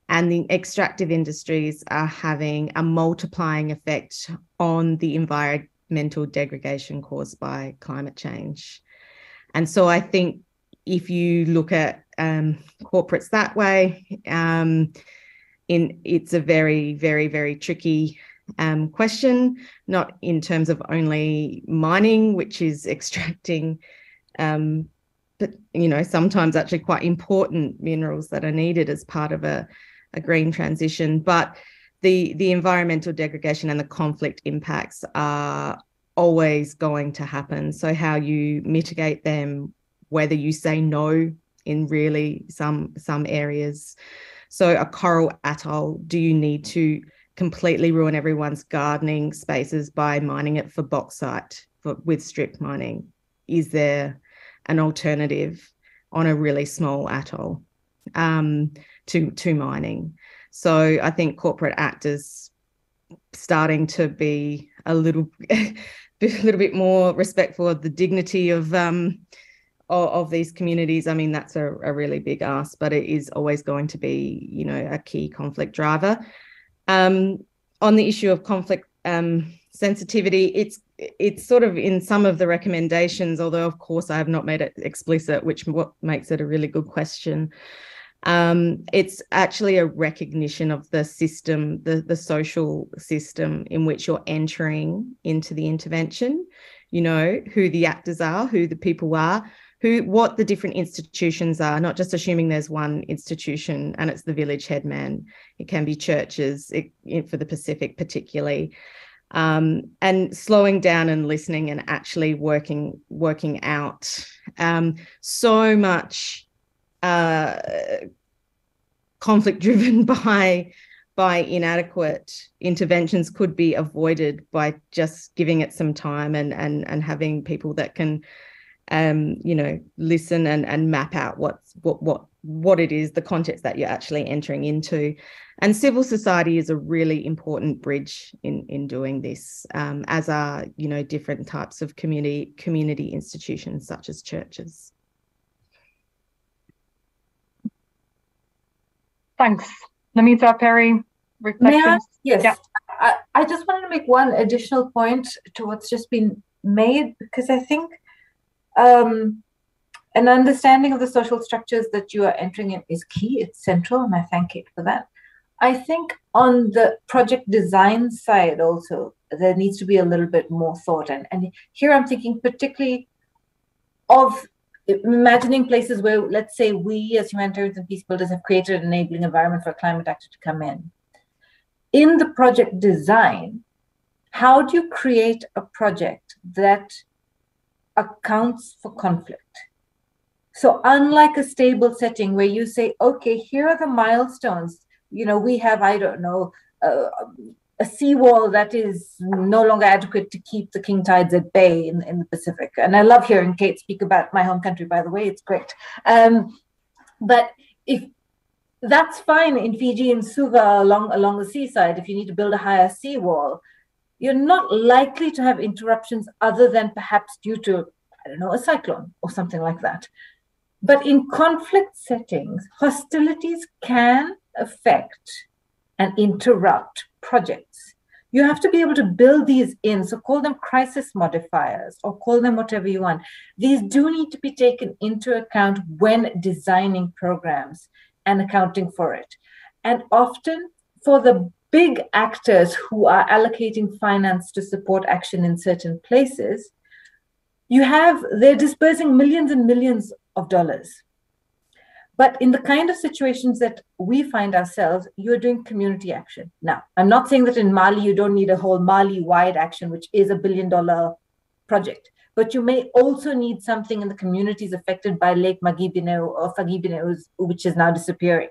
And the extractive industries are having a multiplying effect on the environmental degradation caused by climate change. And so I think if you look at um, corporates that way, um, in it's a very, very, very tricky um, question, not in terms of only mining, which is extracting um, but you know sometimes actually quite important minerals that are needed as part of a, a green transition but the the environmental degradation and the conflict impacts are always going to happen. So how you mitigate them whether you say no in really some some areas. So a coral atoll do you need to completely ruin everyone's gardening spaces by mining it for bauxite for, with strip mining? Is there an alternative on a really small atoll? Um, to to mining. So I think corporate actors starting to be a little a little bit more respectful of the dignity of um, of, of these communities. I mean that's a, a really big ask, but it is always going to be you know a key conflict driver. Um, on the issue of conflict um, sensitivity, it's it's sort of in some of the recommendations, although of course I have not made it explicit, which what makes it a really good question. Um, it's actually a recognition of the system, the, the social system in which you're entering into the intervention, you know, who the actors are, who the people are, who what the different institutions are, not just assuming there's one institution and it's the village headman. It can be churches it, for the Pacific, particularly. Um, and slowing down and listening and actually working working out. Um, so much uh, conflict driven by by inadequate interventions could be avoided by just giving it some time and and and having people that can um, you know listen and and map out what's what what what it is the context that you're actually entering into. And civil society is a really important bridge in in doing this um, as are you know different types of community community institutions such as churches thanks namita perry reflections yes yeah. I, I just wanted to make one additional point to what's just been made because i think um, an understanding of the social structures that you are entering in is key. It's central, and I thank it for that. I think on the project design side also, there needs to be a little bit more thought. And, and here I'm thinking particularly of imagining places where, let's say, we as humanitarians and peace builders have created an enabling environment for climate actor to come in. in the project design, how do you create a project that accounts for conflict? So, unlike a stable setting where you say, okay, here are the milestones, you know, we have, I don't know, uh, a seawall that is no longer adequate to keep the king tides at bay in, in the Pacific. And I love hearing Kate speak about my home country, by the way, it's great. Um, but if that's fine in Fiji and Suva along, along the seaside, if you need to build a higher seawall, you're not likely to have interruptions other than perhaps due to, I don't know, a cyclone or something like that. But in conflict settings, hostilities can affect and interrupt projects. You have to be able to build these in. So call them crisis modifiers or call them whatever you want. These do need to be taken into account when designing programs and accounting for it. And often for the big actors who are allocating finance to support action in certain places, you have, they're dispersing millions and millions of dollars. But in the kind of situations that we find ourselves, you're doing community action. Now, I'm not saying that in Mali, you don't need a whole Mali wide action, which is a billion dollar project, but you may also need something in the communities affected by Lake Magibine or Faguibine, which is now disappearing.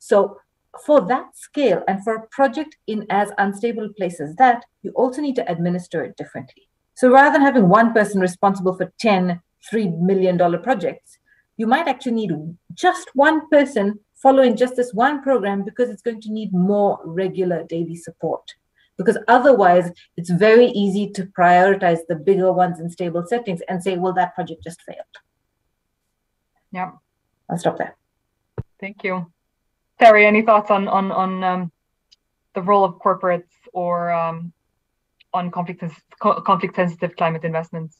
So, for that scale and for a project in as unstable places as that, you also need to administer it differently. So, rather than having one person responsible for 10 $3 million projects, you might actually need just one person following just this one program because it's going to need more regular daily support. Because otherwise, it's very easy to prioritize the bigger ones in stable settings and say, well, that project just failed. Yeah. I'll stop there. Thank you. Terry, any thoughts on on on um, the role of corporates or um, on conflict conflict sensitive climate investments?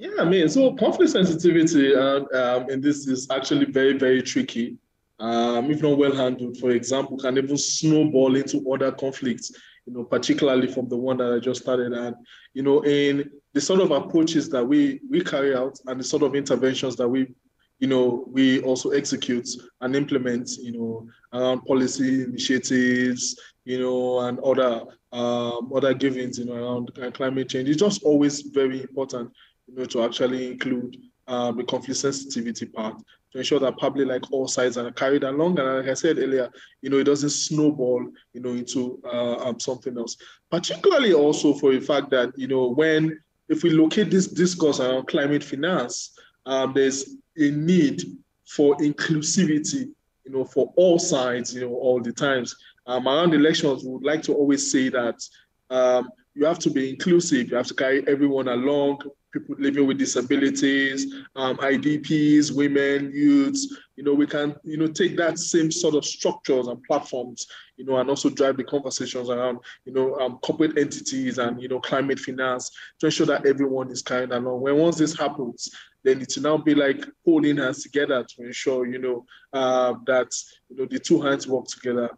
Yeah, I mean, so conflict sensitivity uh, um, in this is actually very, very tricky. Um, if not well handled, for example, can even snowball into other conflicts, you know, particularly from the one that I just started. And, you know, in the sort of approaches that we, we carry out and the sort of interventions that we, you know, we also execute and implement, you know, around policy initiatives, you know, and other um, other givings, you know, around climate change. It's just always very important you know, to actually include um, the conflict sensitivity part to ensure that probably like all sides are carried along. And like I said earlier, you know, it doesn't snowball, you know, into uh, um, something else. Particularly also for the fact that, you know, when, if we locate this discourse around climate finance, um, there's a need for inclusivity, you know, for all sides, you know, all the times. Um, around elections, we would like to always say that um, you have to be inclusive. You have to carry everyone along, people living with disabilities, um, IDPs, women, youths. You know, we can, you know, take that same sort of structures and platforms, you know, and also drive the conversations around, you know, um, corporate entities and, you know, climate finance to ensure that everyone is carrying along. When once this happens, then it will now be like holding hands together to ensure, you know, uh, that, you know, the two hands work together.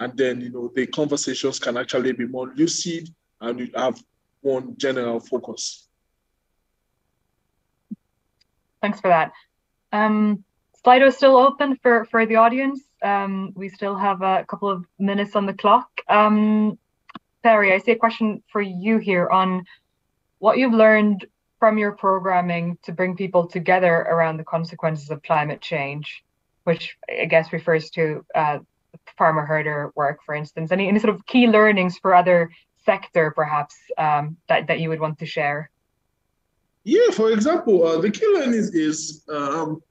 And then, you know, the conversations can actually be more lucid and have one general focus. Thanks for that. Um, Slido is still open for, for the audience. Um, we still have a couple of minutes on the clock. Um, Terry, I see a question for you here on what you've learned from your programming to bring people together around the consequences of climate change, which I guess refers to uh, farmer herder work, for instance. Any, any sort of key learnings for other sector, perhaps, um, that, that you would want to share? Yeah, for example, uh, the key learnings is um,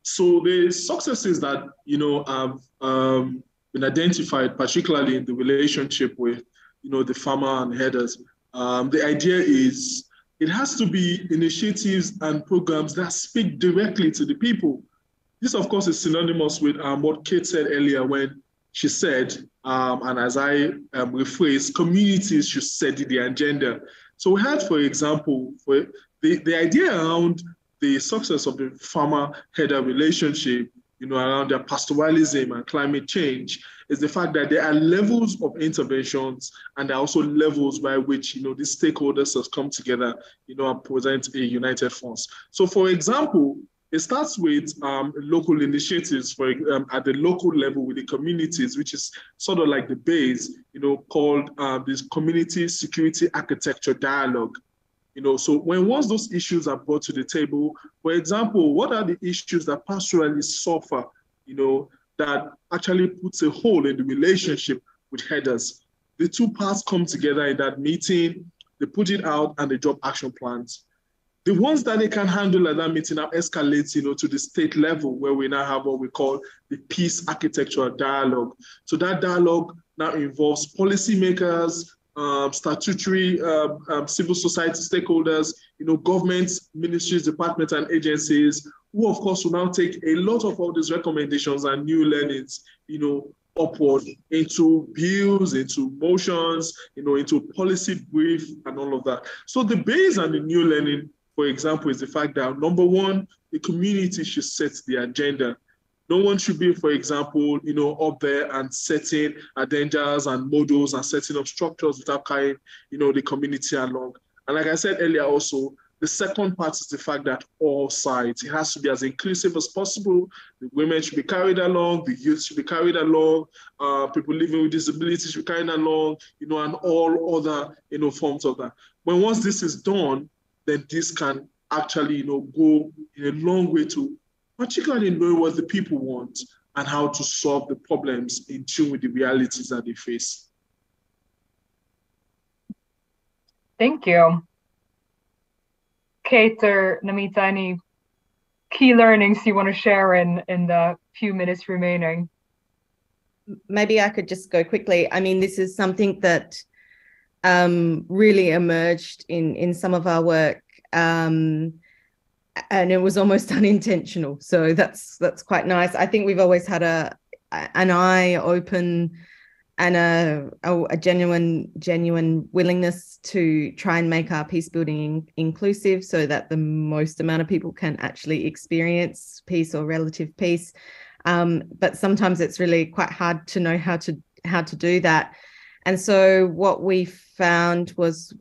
so the successes that you know have um, been identified, particularly in the relationship with you know the farmer and herders. Um, the idea is it has to be initiatives and programs that speak directly to the people. This, of course, is synonymous with um, what Kate said earlier when she said, um, and as I um, rephrase, communities should set the agenda. So we had, for example, for the, the idea around the success of the farmer herder relationship, you know, around their pastoralism and climate change is the fact that there are levels of interventions and there are also levels by which, you know, these stakeholders have come together, you know, and present a united force. So for example, It starts with um, local initiatives for um, at the local level with the communities, which is sort of like the base, you know, called uh, this community security architecture dialogue. You know, so when once those issues are brought to the table, for example, what are the issues that pastoralists suffer, you know, that actually puts a hole in the relationship with headers? The two parts come together in that meeting, they put it out and they drop action plans. The ones that they can handle at that meeting now escalate, you know, to the state level where we now have what we call the peace architectural dialogue. So that dialogue now involves policymakers, um, statutory um, um, civil society stakeholders, you know, governments, ministries, departments, and agencies, who of course will now take a lot of all these recommendations and new learnings, you know, upward into bills, into motions, you know, into policy brief and all of that. So the base and the new learning, for example, is the fact that number one, the community should set the agenda no one should be, for example, you know, up there and setting agendas and models and setting up structures without carrying, you know, the community along. And like I said earlier, also, the second part is the fact that all sides, it has to be as inclusive as possible. The women should be carried along, the youth should be carried along, uh, people living with disabilities should be carried along, you know, and all other, you know, forms of that. When once this is done, then this can actually, you know, go in a long way to particularly knowing what the people want and how to solve the problems in tune with the realities that they face. Thank you. Kate or Namita, any key learnings you want to share in, in the few minutes remaining? Maybe I could just go quickly. I mean, this is something that um, really emerged in, in some of our work. Um, and it was almost unintentional. So that's that's quite nice. I think we've always had a an eye open and a, a, a genuine genuine willingness to try and make our peace building inclusive so that the most amount of people can actually experience peace or relative peace. Um, but sometimes it's really quite hard to know how to how to do that. And so what we found was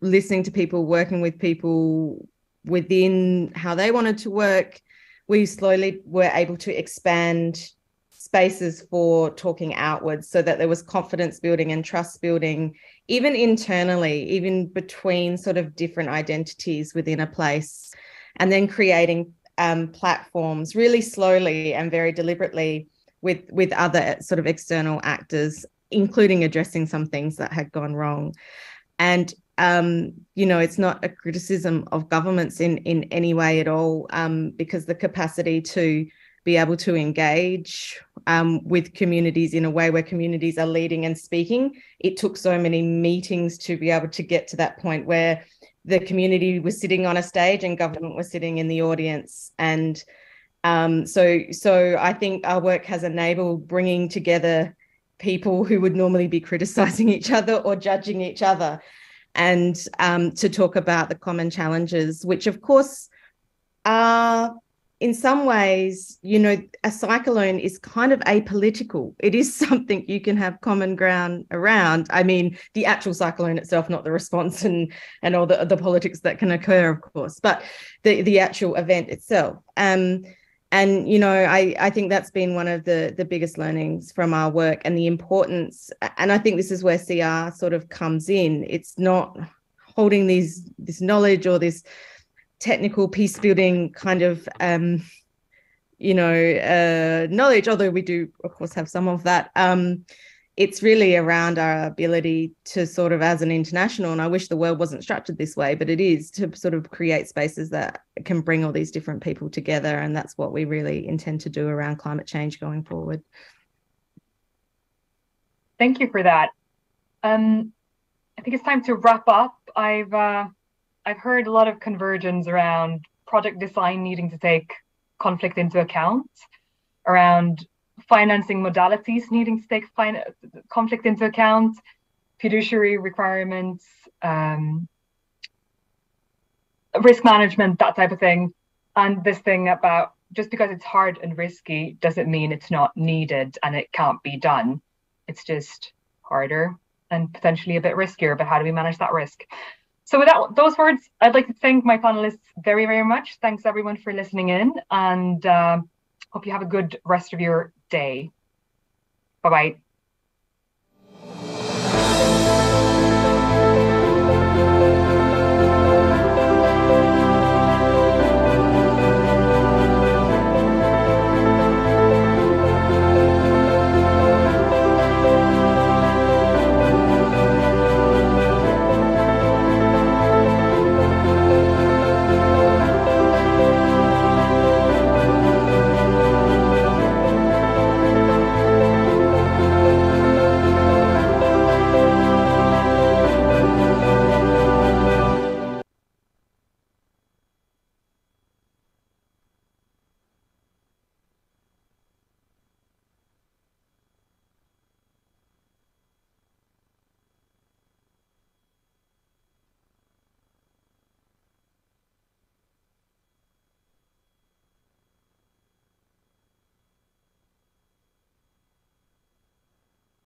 listening to people working with people within how they wanted to work, we slowly were able to expand spaces for talking outwards so that there was confidence building and trust building, even internally, even between sort of different identities within a place, and then creating um, platforms really slowly and very deliberately with with other sort of external actors including addressing some things that had gone wrong. And um, you know, it's not a criticism of governments in in any way at all, um, because the capacity to be able to engage um, with communities in a way where communities are leading and speaking. It took so many meetings to be able to get to that point where the community was sitting on a stage and government was sitting in the audience. And um, so, so I think our work has enabled bringing together people who would normally be criticizing each other or judging each other and um, to talk about the common challenges, which of course are in some ways, you know, a cyclone is kind of apolitical. It is something you can have common ground around. I mean, the actual cyclone itself, not the response and and all the the politics that can occur, of course, but the the actual event itself. Um, and you know i i think that's been one of the the biggest learnings from our work and the importance and i think this is where cr sort of comes in. It's not holding these this knowledge or this technical peace building kind of um you know uh knowledge although we do of course have some of that um it's really around our ability to sort of as an international and i wish the world wasn't structured this way but it is to sort of create spaces that can bring all these different people together and that's what we really intend to do around climate change going forward. Thank you for that. Um, i think it's time to wrap up. I've uh, i've heard a lot of convergence around project design needing to take conflict into account around financing modalities needing to take conflict into account, fiduciary requirements, um, risk management, that type of thing. And this thing about just because it's hard and risky doesn't mean it's not needed and it can't be done. It's just harder and potentially a bit riskier, but how do we manage that risk? So with those words, I'd like to thank my panelists very, very much. Thanks everyone for listening in and uh, hope you have a good rest of your day. Bye-bye.